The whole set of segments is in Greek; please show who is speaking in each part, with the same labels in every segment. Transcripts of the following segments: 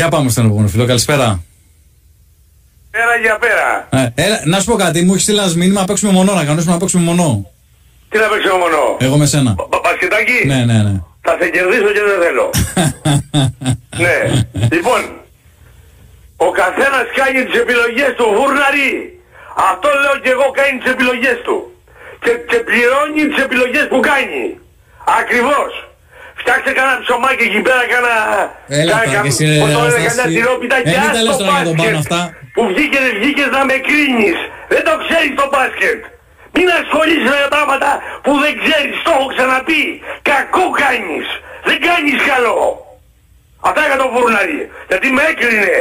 Speaker 1: Για πάμε στον επόμενο φίλο. Καλησπέρα.
Speaker 2: Πέρα για πέρα.
Speaker 1: Ε, έλα, να σου πω κάτι, μου έχεις στείλει ένας μήνυμα να παίξουμε μονό, να κανονίσουμε να παίξουμε μονό.
Speaker 2: Τι να παίξω μόνο.
Speaker 1: Εγώ με σένα.
Speaker 2: Πα- Πασχετάκι.
Speaker 1: Ναι, ναι, ναι.
Speaker 2: Θα σε κερδίσω και δεν θέλω. ναι. Λοιπόν, ο καθένας κάνει τις επιλογές του βούρναρη. Αυτό λέω και εγώ κάνει τις επιλογές του. Και, και πληρώνει τις επιλογές που κάνει. Ακριβώς. Φτιάξτε κανένα ψωμάκι εκεί πέρα, κάνα...
Speaker 1: Έλα
Speaker 2: κάνα-
Speaker 1: τώρα
Speaker 2: κάνα-
Speaker 1: και εσύ, ρε,
Speaker 2: πώς το λένε,
Speaker 1: Αναστάση.
Speaker 2: κανένα τυρόπιτα
Speaker 1: Ε,
Speaker 2: και
Speaker 1: μην τα
Speaker 2: ας
Speaker 1: λες
Speaker 2: το
Speaker 1: τώρα για τον
Speaker 2: μπάσκετ.
Speaker 1: πάνω αυτά.
Speaker 2: Που βγήκες βγήκες να με κρίνεις. Δεν το ξέρεις το μπάσκετ. Μην ασχολείσαι με πράγματα που δεν ξέρεις, το έχω ξαναπεί. Κακό κάνεις. Δεν κάνεις καλό. Αυτά για το φουρναρί. Γιατί με έκρινε.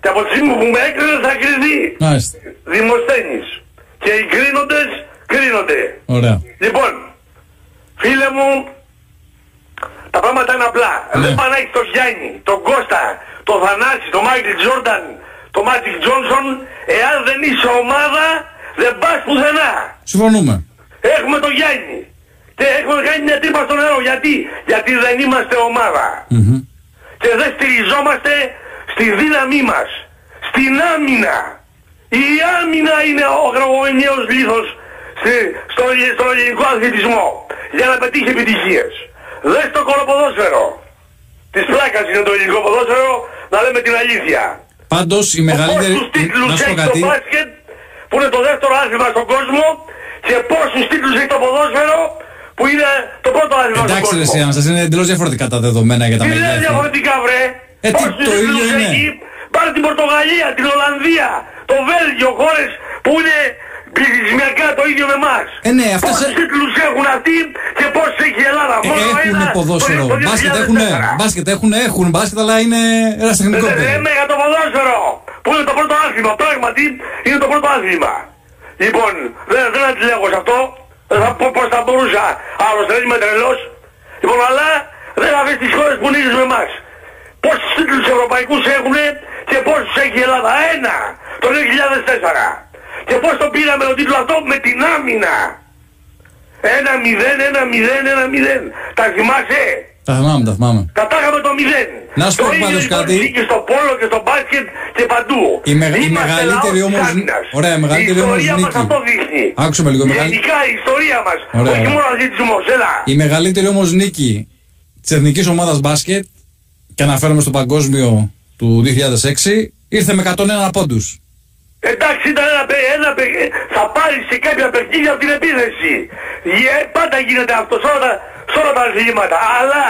Speaker 2: Και από τη στιγμή που με έκρινε θα κρυθεί.
Speaker 1: Μάλιστα.
Speaker 2: Δημοσθένης. Και οι κρίνοντες κρίνονται.
Speaker 1: Ωραία.
Speaker 2: Λοιπόν, φίλε μου, τα πράγματα είναι απλά.
Speaker 1: Ναι.
Speaker 2: Δεν πάνε να έχεις τον Γιάννη, τον Κώστα, τον Θανάση, τον Μάικλ Τζόρνταν, τον Μάτικ Τζόνσον, εάν δεν είσαι ομάδα, δεν πας πουθενά.
Speaker 1: Συμφωνούμε.
Speaker 2: Έχουμε τον Γιάννη. Και έχουμε κάνει μια τρύπα στο νερό. Γιατί, Γιατί δεν είμαστε ομάδα.
Speaker 1: Μμμ.
Speaker 2: Και δεν στηριζόμαστε στη δύναμή μας. Στην άμυνα. Η άμυνα είναι ο γραμμοενιαίος λίθος στη- στο, στον ελληνικό αθλητισμό. Για να πετύχει επιτυχίες. Δες το κολοποδόσφαιρο. Της πλάκας είναι το ελληνικό ποδόσφαιρο, να λέμε την αλήθεια.
Speaker 1: Πάντως η μεγαλύτερη.
Speaker 2: Πόσους τίτλους
Speaker 1: Να σου πω
Speaker 2: έχει το
Speaker 1: κάτι.
Speaker 2: μπάσκετ που είναι το δεύτερο άθλημα στον κόσμο και πόσους τίτλους έχει το ποδόσφαιρο που είναι το πρώτο άθλημα
Speaker 1: Εντάξει,
Speaker 2: στον
Speaker 1: ρε,
Speaker 2: κόσμο.
Speaker 1: εσύ, σας είναι εντελώς διαφορετικά τα δεδομένα για τα
Speaker 2: Τι είναι
Speaker 1: μεγέθη.
Speaker 2: διαφορετικά βρε.
Speaker 1: Ε, τι,
Speaker 2: Πόσους
Speaker 1: το
Speaker 2: τίτλους
Speaker 1: ίδιο είναι.
Speaker 2: έχει. Πάρε την Πορτογαλία, την Ολλανδία, το Βέλγιο, χώρες που είναι πληθυσμιακά το ίδιο με εμάς.
Speaker 1: Ε, ναι, αυτές,
Speaker 2: Πόσους
Speaker 1: ε-
Speaker 2: τίτλους έχουν αυτοί και πόσους έχει η Ελλάδα;
Speaker 1: Ε,
Speaker 2: Μόνο
Speaker 1: έχουν
Speaker 2: ένα,
Speaker 1: ποδόσφαιρο.
Speaker 2: το- το
Speaker 1: Μπάσκετ
Speaker 2: 2004.
Speaker 1: έχουν, μπάσκετ έχουν, έχουν μπάσκετ, αλλά είναι ένα τεχνικό
Speaker 2: Δεν
Speaker 1: παιδί.
Speaker 2: λέμε για το ποδόσφαιρο που είναι το πρώτο άθλημα; Πράγματι είναι το πρώτο άθλημα. Λοιπόν, δεν, δεν αντιλέγω σε αυτό. Δεν θα πω πώς θα μπορούσα. Άλλος δεν είμαι τρελός. Λοιπόν, αλλά δεν θα βρεις τις χώρες που νίζουν με εμάς. Πόσους τίτλους ευρωπαϊκούς έχουν και πόσους έχει η Ελλάδα; Ένα. Το 2004. Και πώς το πήραμε τον τίτλο αυτό; Με την άμυνα. Ένα μηδέν, ένα μηδέν, ένα μηδέν. Τα θυμάσαι;
Speaker 1: Τα θυμάμαι, τα θυμάμαι.
Speaker 2: Κατάγαμε το μηδέν.
Speaker 1: Να σου πω
Speaker 2: το ίδιο
Speaker 1: πάντως
Speaker 2: λοιπόν
Speaker 1: κάτι.
Speaker 2: ισχύει Και στο πόλο και στο μπάσκετ και παντού.
Speaker 1: Η με- η
Speaker 2: Είμαστε
Speaker 1: μεγαλύτερη
Speaker 2: λαός
Speaker 1: όμως-
Speaker 2: της άμυνας.
Speaker 1: ωραία, η μεγαλύτερη
Speaker 2: η
Speaker 1: όμως
Speaker 2: ιστορία μας
Speaker 1: νίκη.
Speaker 2: αυτό δείχνει.
Speaker 1: Άκουσε με λίγο, μεγαλ-
Speaker 2: Γενικά η ιστορία μας.
Speaker 1: Ωραία,
Speaker 2: όχι
Speaker 1: ωραία.
Speaker 2: μόνο αθλητισμός. Έλα.
Speaker 1: Η μεγαλύτερη όμως νίκη της εθνικής ομάδας μπάσκετ, και αναφέρομαι στο παγκόσμιο του 2006, ήρθε με 101 πόντους.
Speaker 2: Εντάξει ήταν ένα, παι- ένα παι- θα πάρεις σε κάποια παιχνίδια από την επίθεση. Ε, πάντα γίνεται αυτό σε όλα, τα, σε όλα τα αθλήματα. Αλλά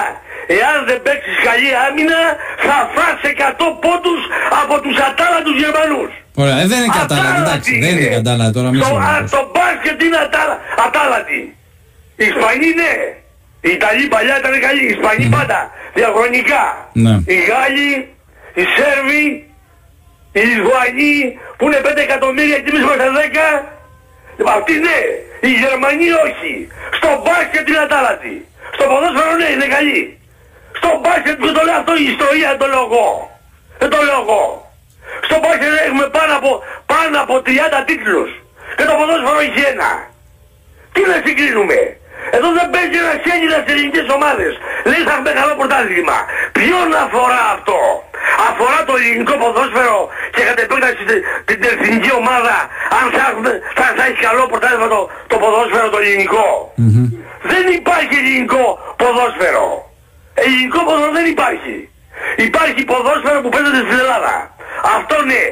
Speaker 2: εάν δεν παίξεις καλή άμυνα θα φας 100 πόντους από τους ατάλαντους Γερμανούς.
Speaker 1: Ωραία, ε, δεν είναι κατάλαβα,
Speaker 2: Ατάλαντη
Speaker 1: εντάξει, δεν είναι κατάλαβα τώρα, μην
Speaker 2: Στο, α,
Speaker 1: σε
Speaker 2: το μπάσκετ είναι ατάλα, ατάλαντη. Οι Ισπανοί ναι. Οι Ιταλοί παλιά ήταν καλοί. Οι Ισπανοί πάντα. Διαχρονικά.
Speaker 1: Ναι.
Speaker 2: Οι Γάλλοι, οι Σέρβοι, οι Λιθουανοί που είναι 5 εκατομμύρια και εμείς είμαστε 10. Αυτοί ναι. Οι Γερμανοί όχι. Στο μπάσκετ είναι ατάλαντη. Στο ποδόσφαιρο ναι είναι καλοί. Στο μπάσκετ που το λέω αυτό η ιστορία δεν το λέω εγώ. Δεν το λέω εγώ. Στο μπάσκετ έχουμε πάνω από, πάνω από 30 τίτλους. Και το ποδόσφαιρο έχει ένα. Τι να συγκρίνουμε. Εδώ δεν παίζει ένας Έλληνας σε ελληνικές ομάδες. Λέει θα έχουμε καλό πρωτάθλημα. Ποιον αφορά αυτό; Αφορά το ελληνικό ποδόσφαιρο και κατ' επέκταση τε- την εθνική ομάδα αν θα, έχουμε, θα, θα έχει καλό πρωτάθλημα το, το ποδόσφαιρο το ελληνικό. Δεν υπάρχει ελληνικό ποδόσφαιρο. Ελληνικό ποδόσφαιρο δεν υπάρχει. Υπάρχει ποδόσφαιρο που παίζεται στην Ελλάδα. Αυτό ναι,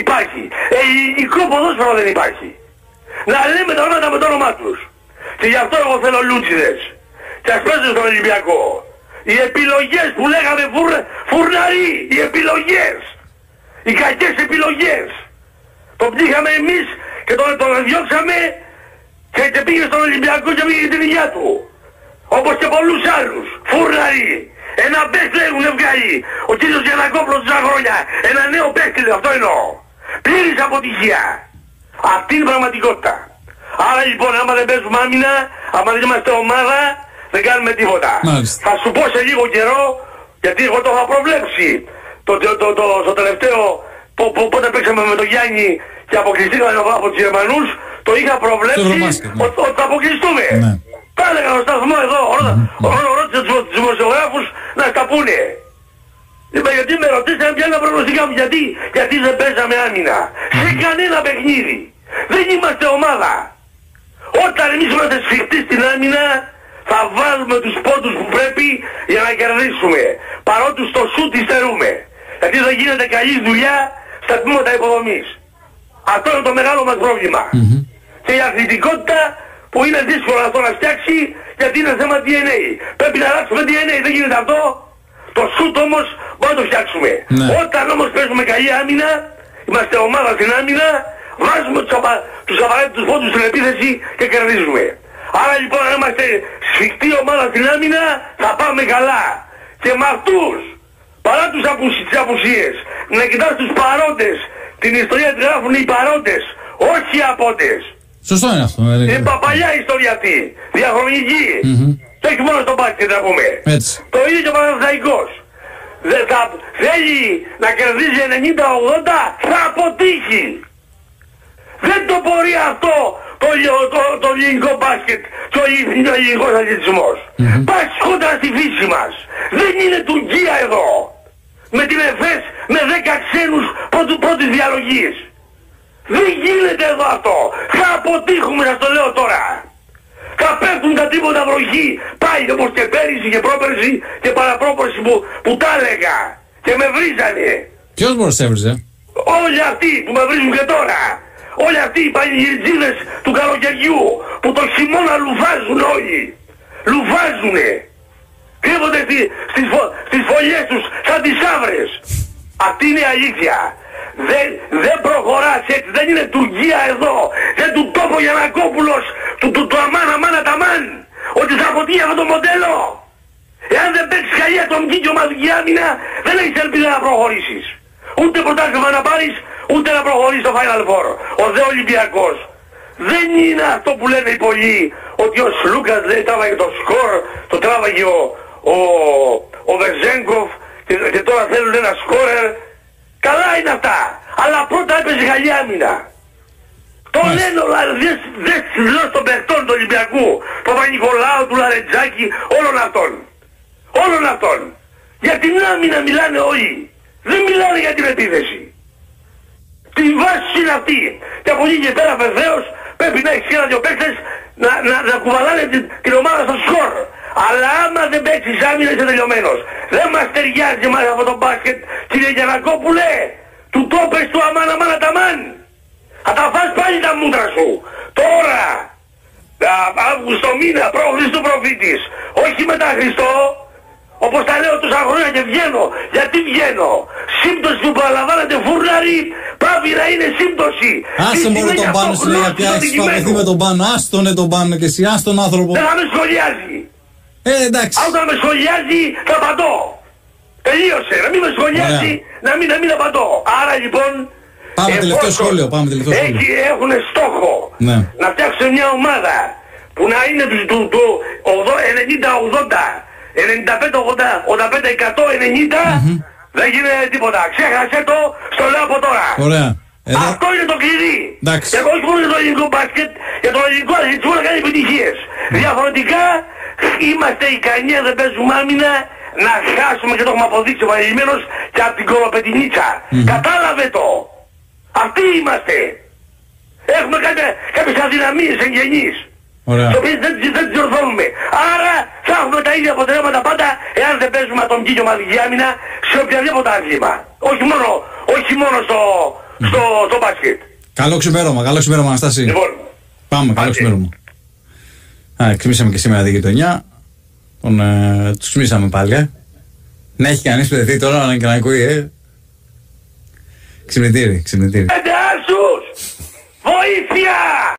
Speaker 2: υπάρχει. Ελληνικό ποδόσφαιρο δεν υπάρχει. Να λέμε τα όνοματα με το όνομά τους. Και γι' αυτό εγώ θέλω λούτσιδες. Και ας παίζουν στον Ολυμπιακό. Οι επιλογές που λέγαμε φουρ, φουρναροί. Οι επιλογές. Οι κακές επιλογές. Τον πτύχαμε εμείς και τον, τον διώξαμε και, και πήγε στον Ολυμπιακό και πήγε την υγεία του. Όπως και πολλούς άλλους. Φουρναροί. Ένα παίχτη έχουν βγάλει. Ο κύριος Γιανακόπλος τόσα χρόνια. Ένα νέο παίχτη λέω, αυτό εννοώ. Πλήρης αποτυχία. Αυτή είναι η πραγματικότητα. Άρα λοιπόν άμα δεν παίζουμε άμυνα, άμα δεν είμαστε ομάδα, δεν κάνουμε τίποτα.
Speaker 1: Μάλιστα.
Speaker 2: Θα σου πω σε λίγο καιρό, γιατί εγώ το είχα προβλέψει. Το, το, το, το, στο τελευταίο, πο, πο, πότε παίξαμε με τον Γιάννη και αποκλειστήκαμε από, από τους Γερμανούς, το είχα προβλέψει
Speaker 1: Στο Ευρωμπάσκετ, ναι.
Speaker 2: ότι, ότι θα αποκλειστούμε.
Speaker 1: Ναι.
Speaker 2: Τα έλεγα στο σταθμό εδώ, όλα- όλα- ρώτησε τους δημοσιογράφους να στα πούνε. Είπα γιατί με ρωτήσανε ποια είναι τα προγνωστικά μου. Γιατί, γιατί δεν παίζαμε άμυνα. Σε κανένα παιχνίδι. Δεν είμαστε ομάδα. Όταν εμείς είμαστε σφιχτοί στην άμυνα θα βάλουμε τους πόντους που πρέπει για να κερδίσουμε. Παρότι στο σουτ υστερούμε. Γιατί δεν γίνεται καλής δουλειά στα τμήματα υποδομής. Αυτό είναι το μεγάλο μας πρόβλημα. Και η αθλητικότητα που είναι δύσκολο αυτό να φτιάξει γιατί είναι θέμα DNA. Πρέπει να αλλάξουμε DNA. Δεν γίνεται αυτό. Το σουτ όμως μπορούμε να το φτιάξουμε.
Speaker 1: Ναι.
Speaker 2: Όταν όμως παίζουμε καλή άμυνα, είμαστε ομάδα στην άμυνα, βάζουμε τους, απα... τους απαραίτητους πόντους στην επίθεση και κερδίζουμε. Άρα λοιπόν αν είμαστε σφιχτή ομάδα στην άμυνα θα πάμε καλά. Και με αυτούς, παρά τους απουσι... τις απουσίες, να κοιτάς τους παρόντες, την ιστορία τη γράφουν οι παρόντες, όχι οι απόντες.
Speaker 1: Σωστό είναι αυτό. ε,
Speaker 2: Είναι παπαλιά η ιστορία αυτή, διαχρονική. Και όχι μόνο στο μπάσκετ να πούμε.
Speaker 1: Έτσι.
Speaker 2: Το ίδιο και ο Παναθηναϊκός. Δεν θα θέλει να κερδίζει 90-80, θα αποτύχει. Δεν το μπορεί αυτό το, λιο- το, το ελληνικό μπάσκετ και ο ελλην- ο ελληνικός αθλητισμός. Πας κοντά στη φύση μας. Δεν είναι Τουρκία εδώ. Με την ΕΦΕΣ με 10 ξένους πρώτου, πρώτης διαλογής. Δεν γίνεται εδώ αυτό. Θα αποτύχουμε, σας το λέω τώρα. Θα πέφτουν τα τίποτα βροχή. Πάει όπως και πέρυσι και πρόπερσι και παραπρόπερσι που, που τα έλεγα. Και με βρίζανε.
Speaker 1: Ποιος μπορεί να σε έβριζε;
Speaker 2: Όλοι αυτοί που με βρίζουν και τώρα. Όλοι αυτοί οι πανηγυριτζίδες του καλοκαιριού που το χειμώνα λουφάζουν όλοι. Λουφάζουνε. Κρύβονται στη, στις, φω, στις φωλιές τους σαν τις άβρες. Αυτή είναι η αλήθεια. Δεν, δεν προχωράς έτσι. Δεν είναι Τουρκία εδώ. Δεν του τόπο Γιανακόπουλος. Του, του, του αμάν αμάν αταμάν. Ότι θα αποτύχει αυτό το μοντέλο. Εάν δεν παίξεις καλή ατομική και ομαδική άμυνα, δεν έχεις ελπίδα να προχωρήσεις. Ούτε πρωτάθλημα να πάρεις, ούτε να προχωρήσεις στο Final Four. Ο δε Ολυμπιακός. Δεν είναι αυτό που λένε οι πολλοί, ότι ο Σλούκας δεν τράβαγε το σκορ, το τράβαγε ο, ο, ο Βεζέγκοφ και, και τώρα θέλουν ένα σκόρερ. Καλά είναι αυτά. Αλλά πρώτα έπαιζε καλή άμυνα. Το
Speaker 1: Μάλιστα.
Speaker 2: λένε όλα, δεν δε λέω των παιχτών του Ολυμπιακού, του Παπα-Νικολάου, του Λαρετζάκη, όλων αυτών. Όλων αυτών. Για την άμυνα μιλάνε όλοι. Δεν μιλάνε για την επίθεση. Τη βάση είναι αυτή. Και από εκεί και πέρα βεβαίως πρέπει να έχεις ένα δυο παίκτες να, να, να κουβαλάνε την, την ομάδα στο σκορ. Αλλά άμα δεν παίξεις άμυνα είσαι τελειωμένος. Δεν μας ταιριάζει μας αυτό το μπάσκετ κύριε Γιανακόπουλε. Του το πες του αμάν αμάν αταμάν. Θα τα φας πάλι τα μούτρα σου. Τώρα. Α, Αύγουστο μήνα προ Χριστού προφήτης. Όχι μετά Χριστό. Όπως τα λέω τόσα χρόνια και βγαίνω. Γιατί βγαίνω. Σύμπτωση που παραλαμβάνετε φούρναρι πρέπει να είναι σύμπτωση.
Speaker 1: Άσε
Speaker 2: Τι
Speaker 1: μόνο
Speaker 2: σημαίνει
Speaker 1: τον
Speaker 2: αυτό,
Speaker 1: πάνω σου λέει
Speaker 2: γνώση
Speaker 1: γιατί
Speaker 2: του
Speaker 1: έχεις
Speaker 2: αντικειμένου.
Speaker 1: φαβωθεί με τον πάνω. Άστονε τον πάνω και εσύ, άστον άνθρωπο.
Speaker 2: Δεν θα με σχολιάζει.
Speaker 1: Ε, εντάξει.
Speaker 2: Αν όταν με σχολιάζει θα απαντώ. Τελείωσε. Να μην με σχολιάζει, να μην, να μην απαντώ. Άρα λοιπόν...
Speaker 1: Πάμε τελευταίο
Speaker 2: εφόσον
Speaker 1: σχόλιο, πάμε τελευταίο σχόλιο.
Speaker 2: Έχει, έχουν στόχο
Speaker 1: Ναι.
Speaker 2: να φτιάξουν μια ομάδα που να είναι του, του, του 90-80, 95-80, 85-100-90, δεν γίνεται τίποτα. Ξέχασε το, στο λέω από τώρα.
Speaker 1: Ωραία. Εδώ,
Speaker 2: Αυτό είναι το κλειδί.
Speaker 1: Εντάξει.
Speaker 2: Και όχι μόνο για το ελληνικό μπάσκετ, για το ελληνικό αθλητισμό να κάνει επιτυχίες. Διαφορετικά είμαστε ικανοί αν δεν παίζουμε άμυνα να χάσουμε και το έχουμε αποδείξει ο Πανελλημένος και από την κολοπετινίτσα. Κατάλαβε το. Αυτοί είμαστε. Έχουμε κάποια, κάποιες αδυναμίες εγγενείς.
Speaker 1: Ωραία.
Speaker 2: Τι οποίες δεν, τις- δεν τις διορθώνουμε. Άρα θα έχουμε τα ίδια αποτελέσματα πάντα εάν δεν παίζουμε ατομική και ομαδική άμυνα σε οποιαδήποτε άθλημα. Όχι μόνο, όχι μόνο στο, στο, στο μπάσκετ.
Speaker 1: Καλό ξημέρωμα, καλό ξημέρωμα, Αναστάση.
Speaker 2: Λοιπόν,
Speaker 1: Πάμε, καλό
Speaker 2: Άντε.
Speaker 1: ξημέρωμα. Α, ξυμίσαμε και σήμερα τη γειτονιά. Τον, ε, τους ξυμίσαμε πάλι, ε. Να έχει κανείς παιδευτεί τώρα να και να ακούει, ε. Ξυπνητήρι, ξυπνητήρι.
Speaker 2: πέντε άσους! Βοήθεια!